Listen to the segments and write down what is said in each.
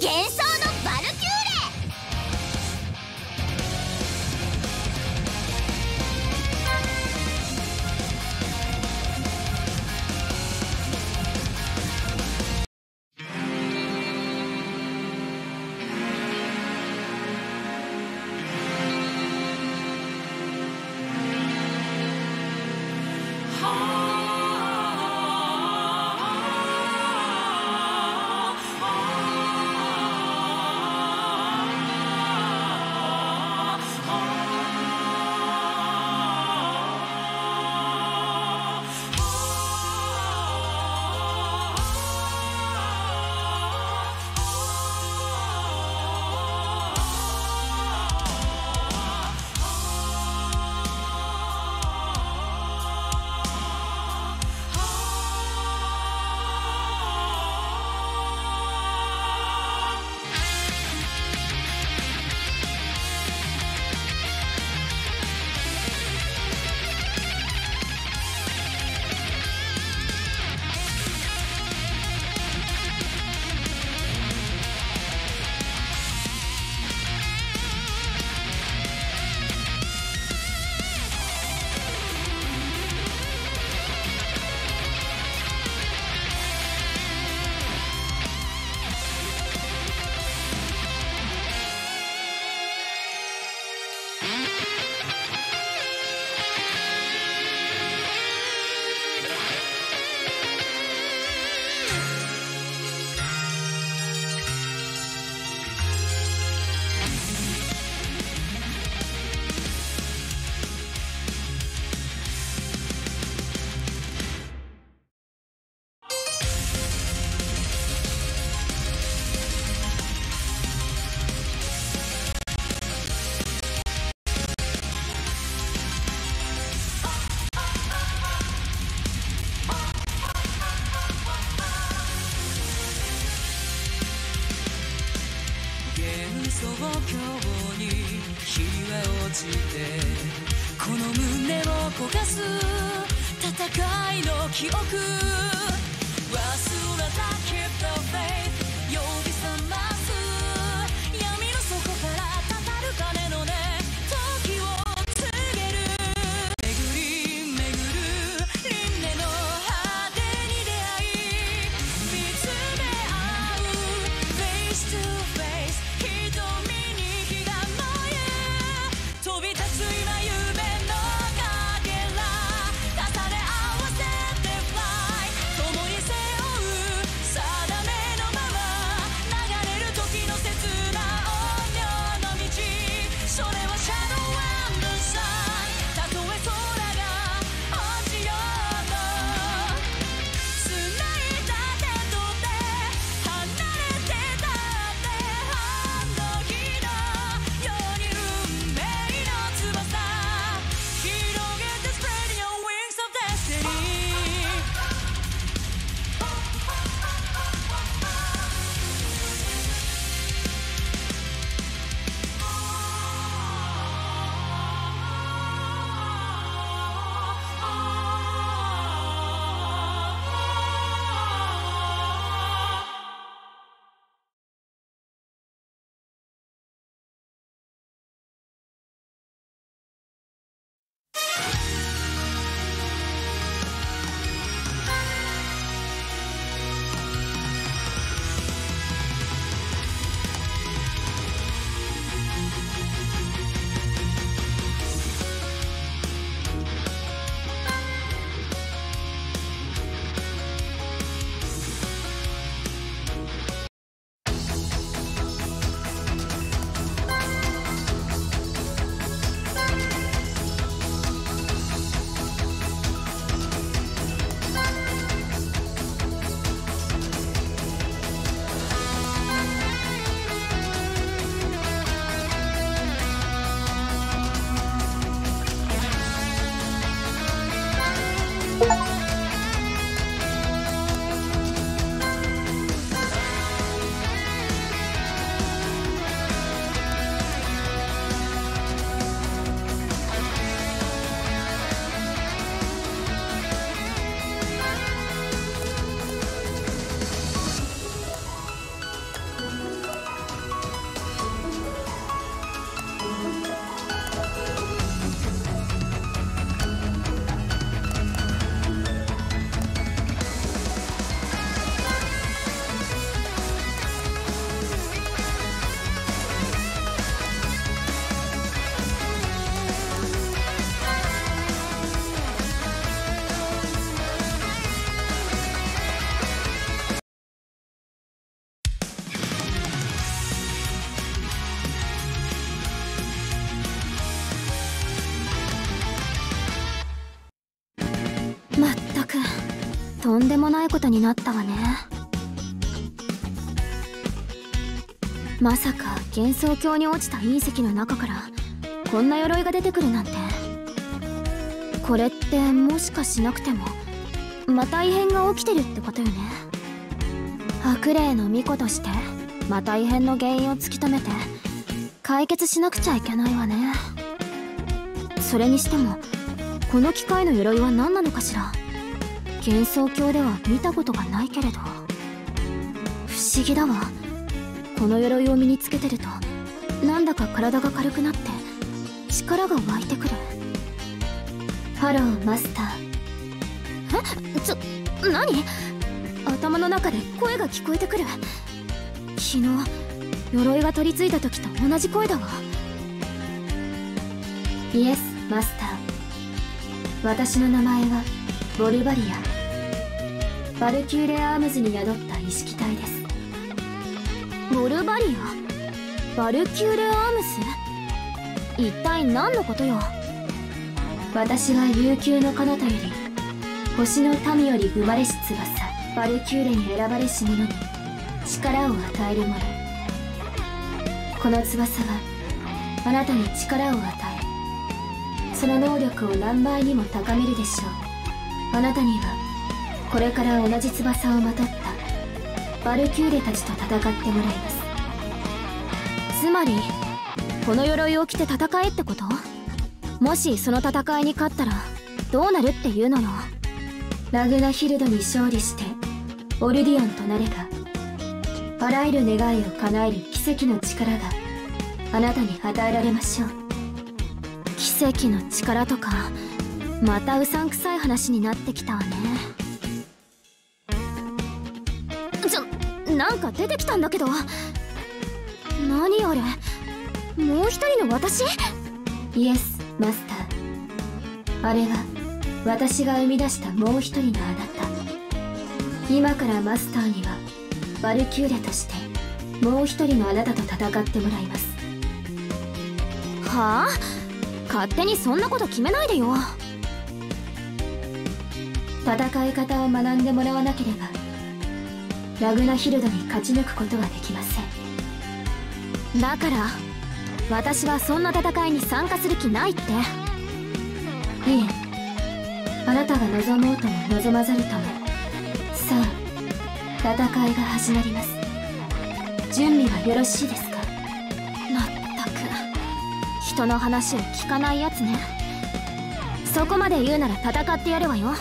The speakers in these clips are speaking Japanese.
幻想記憶とんでもないことになったわね。まさか幻想郷に落ちた隕石の中からこんな鎧が出てくるなんて。これってもしかしなくてもまた異変が起きてるってことよね。白霊の巫女としてまた異変の原因を突き止めて解決しなくちゃいけないわね。それにしてもこの機械の鎧は何なのかしら？幻想郷では見たことがないけれど。不思議だわ。この鎧を身につけてるとなんだか体が軽くなって力が湧いてくる。ハローマスター。え？ちょ何？頭の中で声が聞こえてくる。昨日鎧が取り付いた時と同じ声だわ。 Yes, master。私の名前はボルバリア。バルキューレアームズに宿った意識体です。ボルバリア？バルキューレアームズ一体何のことよ？私は悠久の彼方より星の民より生まれし翼バルキューレに選ばれし者に力を与えるもの。この翼はあなたに力を与えその能力を何倍にも高めるでしょう。あなたにはこれから同じ翼をまとったバルキューレたちと戦ってもらいます。つまりこの鎧を着て戦えってこと？もしその戦いに勝ったらどうなるっていうのよラグナヒルドに勝利してオルディオンとなればあらゆる願いを叶える奇跡の力があなたに与えられましょう。奇跡の力とかまたうさんくさい話になってきたわね。なんか出てきたんだけど。何あれ？もう一人の私？イエスマスターあれは私が生み出したもう一人のあなた。今からマスターにはバルキューレとしてもう一人のあなたと戦ってもらいます。はあ？勝手にそんなこと決めないでよ。戦い方を学んでもらわなければラグナヒルドに勝ち抜くことはできません。だから私はそんな戦いに参加する気ないって。いえ。あなたが望もうとも望まざるともさあ戦いが始まります。準備はよろしいですか？まったく。人の話を聞かないやつね。そこまで言うなら戦ってやるわよ。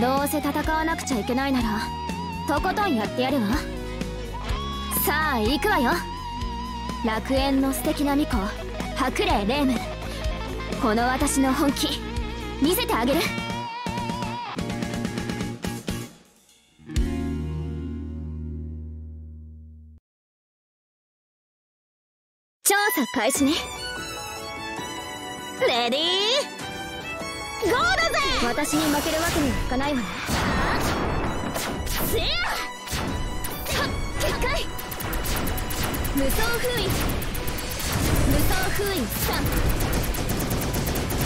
どうせ戦わなくちゃいけないならとことんやってやるわ。さあ行くわよ。楽園の素敵な巫女白霊レーム。この私の本気見せてあげる。調査開始ね。レディー。ゴーだぜ。私に負けるわけにはいかないわねせや結界無双封印無双封印3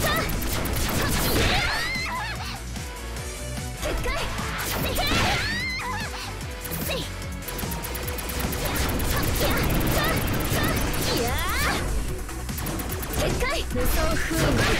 さあ結界せへせいいや結界無双封印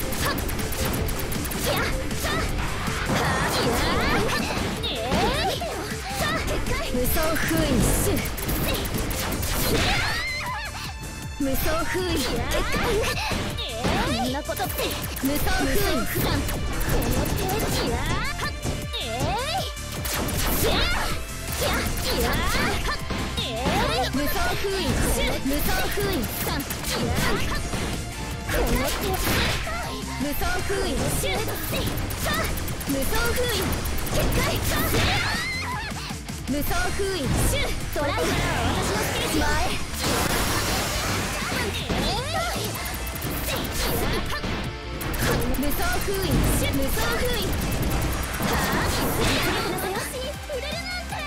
無双封印。無双封印。はっやめてよこのせいやそんなこんなことってこのトライやめてよこの前ハイマフランブでっかいこの手いやはっえーこのせややはっやはっやさはやはっえーさあでっかい無双封印。シュ無双封印。こんなことって無双封印。普段この手やはっえいやややはっえい無双封印。無双封印。3やはっこの手無双封印シューさあ無双封印結界無双封印シュードライブ私のスキル前無双封印シュ無双封印はあ実力だよ触れるなんて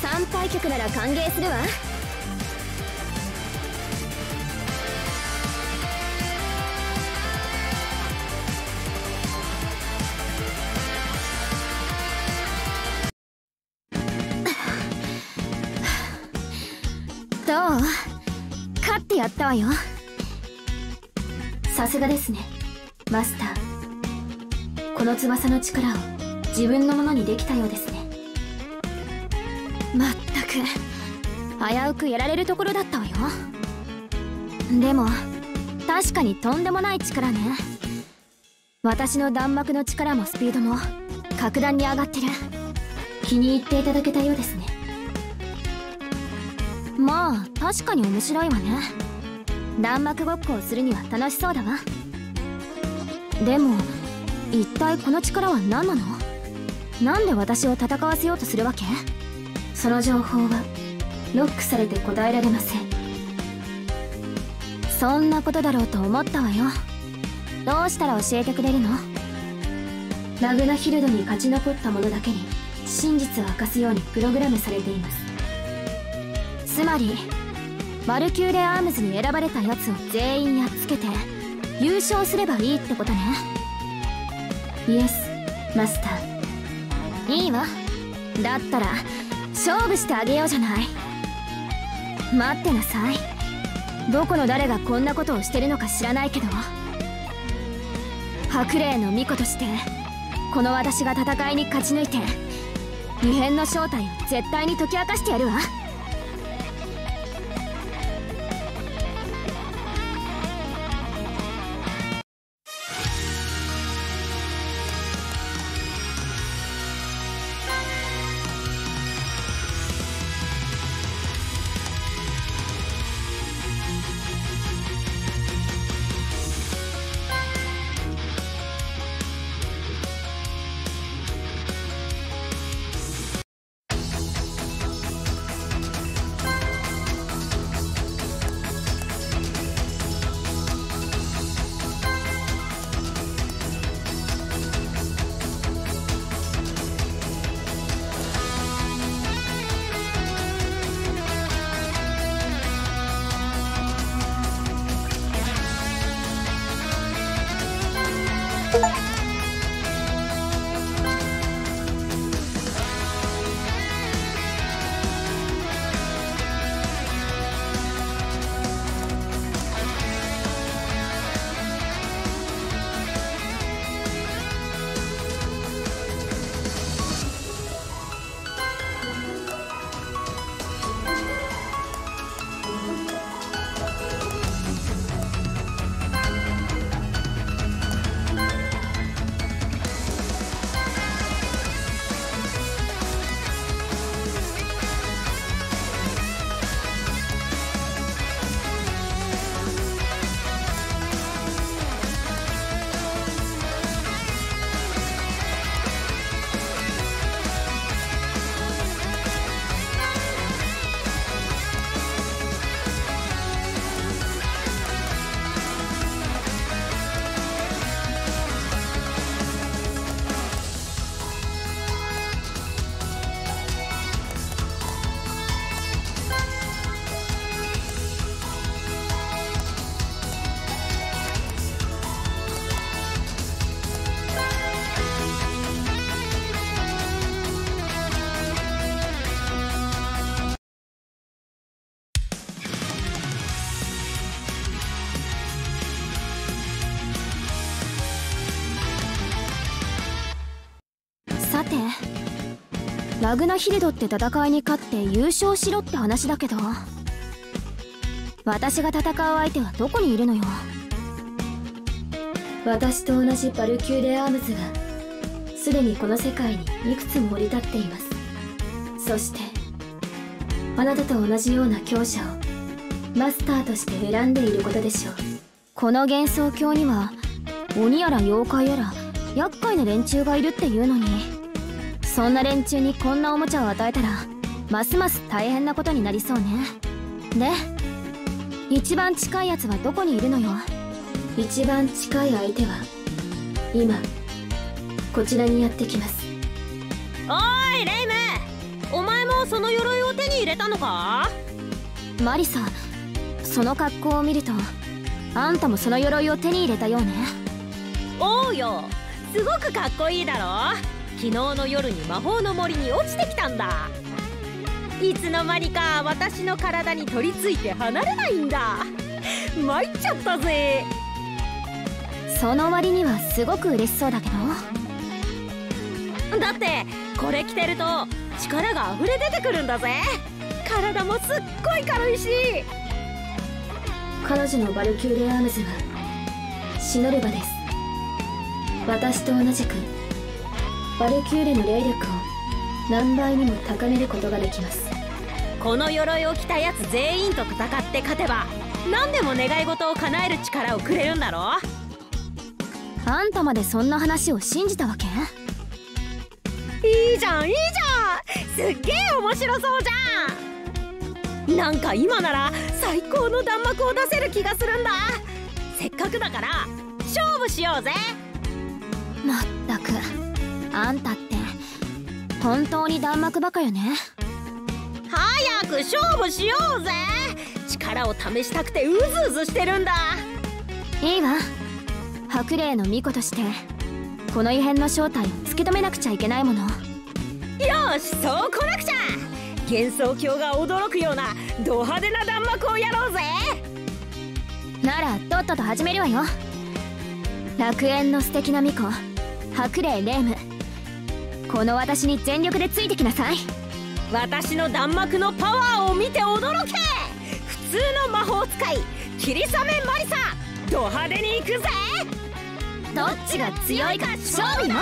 参拝客なら歓迎するわ勝ってやったわ。よさすがですね。マスター。この翼の力を自分のものにできたようですね。まったく。危うくやられるところだったわよ。でも確かにとんでもない力ね。私の弾幕の力もスピードも格段に上がってる。気に入っていただけたようですね。まあ確かに面白いわね。弾幕ごっこをするには楽しそうだわ。でも一体この力は何なの？なんで私を戦わせようとするわけ？その情報はロックされて答えられません。そんなことだろうと思ったわよ。どうしたら教えてくれるの？ラグナヒルドに勝ち残った者だけに真実を明かすようにプログラムされています。つまりバルキューレアームズに選ばれたやつを全員やっつけて優勝すればいいってことね。イエスマスター。いいわ。だったら勝負してあげようじゃない。待ってなさい。どこの誰がこんなことをしてるのか知らないけど。白霊の巫女としてこの私が戦いに勝ち抜いて異変の正体を絶対に解き明かしてやるわ。ラグナヒルドって戦いに勝って優勝しろって話だけど私が戦う相手はどこにいるのよ。私と同じバルキューレアームズがすでにこの世界にいくつも降り立っています。そしてあなたと同じような強者をマスターとして選んでいることでしょう。この幻想郷には鬼やら妖怪やら厄介な連中がいるっていうのにそんな連中にこんなおもちゃを与えたらますます大変なことになりそうね。で一番近いやつはどこにいるのよ？一番近い相手は今こちらにやってきます。おいレイム！お前もその鎧を手に入れたのか？マリサその格好を見るとあんたもその鎧を手に入れたようね。おうよ。すごくかっこいいだろ？昨日の夜に魔法の森に落ちてきたんだ。いつの間にか私の体に取り付いて離れないんだ。参っちゃったぜ。その割にはすごく嬉しそうだけど。だってこれ着てると力が溢れ出てくるんだぜ。体もすっごい軽いし。彼女のバルキューレ・アームズはシノルバです。私と同じくバルキューレの霊力を何倍にも高めることができます。この鎧を着たやつ全員と戦って勝てば何でも願い事を叶える力をくれるんだろ？あんたまでそんな話を信じたわけ？いいじゃんいいじゃん。すっげえ面白そうじゃん。なんか今なら最高の弾幕を出せる気がするんだ。せっかくだから勝負しようぜ。まったくあんたって本当に弾幕バカよね。早く勝負しようぜ。力を試したくてうずうずしてるんだ。いいわ。白霊の巫女としてこの異変の正体を突き止めなくちゃいけないもの。よしそうこなくちゃ。幻想郷が驚くようなド派手な弾幕をやろうぜ。ならとっとと始めるわよ。楽園の素敵な巫女白霊霊夢この私に全力でついてきなさい。私の弾幕のパワーを見て驚け。普通の魔法使い霧雨マリサ。ド派手に行くぜ。どっちが強いか勝負よ。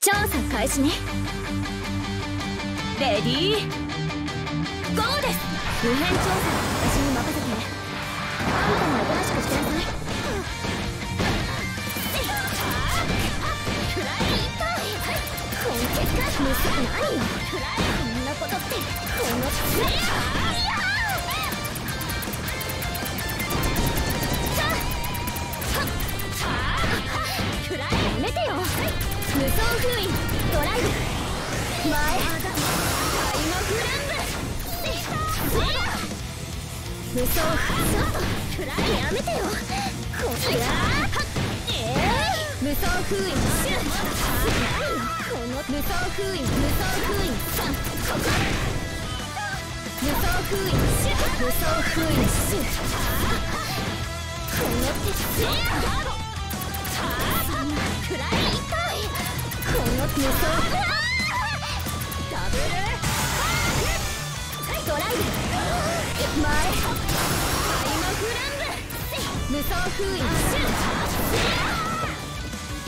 調査開始ね。レディーゴーです無変調査は私に任せてあんたもおとなしくしてなさいこん結果無視何よこんなことってこのやめてよ無双封印ドライブ前タイムフレンズ無双ちょっとやめてよこちら無双封印シュこの無双封印無双封印3ここ無双封印シュ無双封印シュこの手シュガードくらい痛いこの無双ダ無双封印。シュ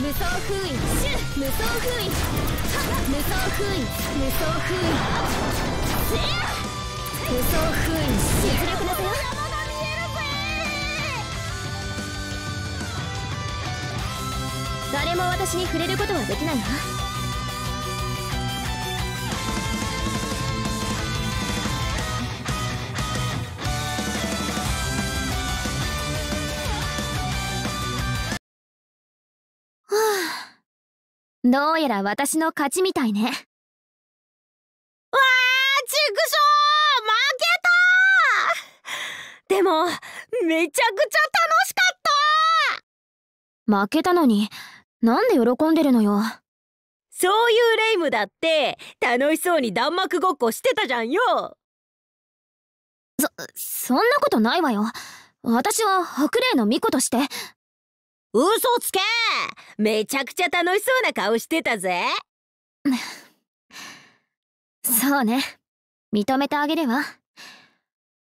無双封印。シュ無双封印。無双封印。無双封印。無双封印。実力だぜよ誰も私に触れることはできないわどうやら私の勝ちみたいね。わー、ちくしょう負けたでも、めちゃくちゃ楽しかった負けたのに、なんで喜んでるのよ。そういうレイムだって、楽しそうに弾幕ごっこしてたじゃんよそ、そんなことないわよ。私は白霊の巫女として、嘘つけ。めちゃくちゃ楽しそうな顔してたぜ。そうね。認めてあげるわ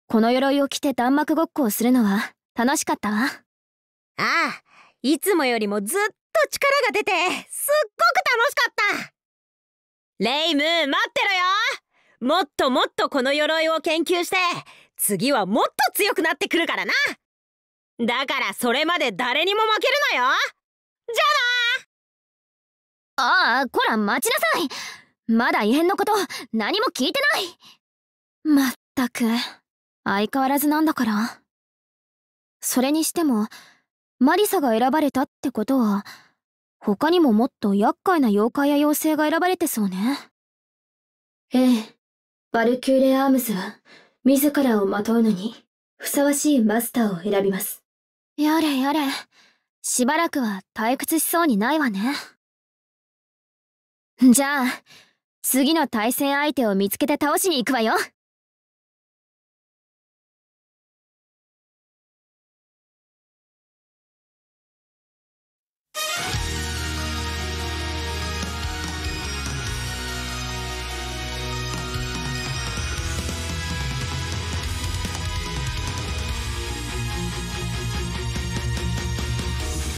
この鎧を着て弾幕ごっこをするのは楽しかったわ。ああいつもよりもずっと力が出てすっごく楽しかった。レイム待ってろよ。もっともっとこの鎧を研究して次はもっと強くなってくるからなだからそれまで誰にも負けるなよ。じゃあな。ああこら待ちなさい。まだ異変のこと何も聞いてない。まったく。相変わらずなんだから。それにしてもマリサが選ばれたってことは他にももっと厄介な妖怪や妖精が選ばれてそうね。ええ。バルキューレ・アームズは自らをまとうのにふさわしいマスターを選びますやれやれしばらくは退屈しそうにないわね。じゃあ次の対戦相手を見つけて倒しに行くわよ。